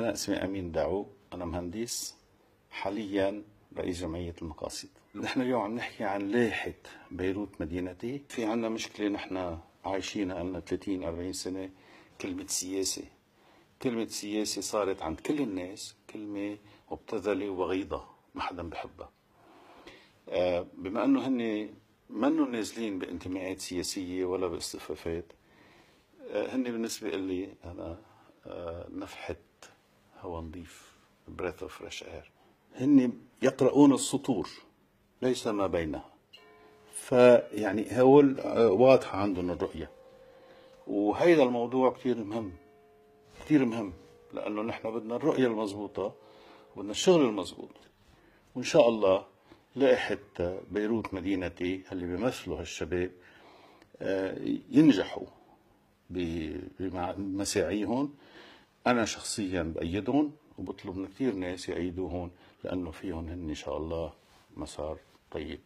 أنا اسمي أمين داعو أنا مهندس حاليا رئيس جمعية المقاصد. نحن اليوم عم نحكي عن لائحة بيروت مدينتي. في عنا مشكلة نحن عايشينها لنا 30 40 سنة كلمة سياسة. كلمة سياسة صارت عند كل الناس كلمة مبتذلة وغيضة ما حدا بحبها. آه، بما إنه هن منهم نازلين بانتماءات سياسية ولا باصطفافات آه، هن بالنسبة لي أنا آه، نفحة هواء نظيف breath of fresh air. هن يقرؤون السطور ليس ما بينها. فيعني هول واضحة عندهم الرؤية. وهيدا الموضوع كتير مهم كتير مهم لأنه نحن بدنا الرؤية المضبوطة بدنا الشغل المضبوط. وإن شاء الله لائحة بيروت مدينتي اللي بيمثلوا هالشباب ينجحوا بمساعيهم. أنا شخصيا بأيدهم وبطلب من كثير ناس يأيدوهم لأنه فيهم هن إن شاء الله مسار طيب.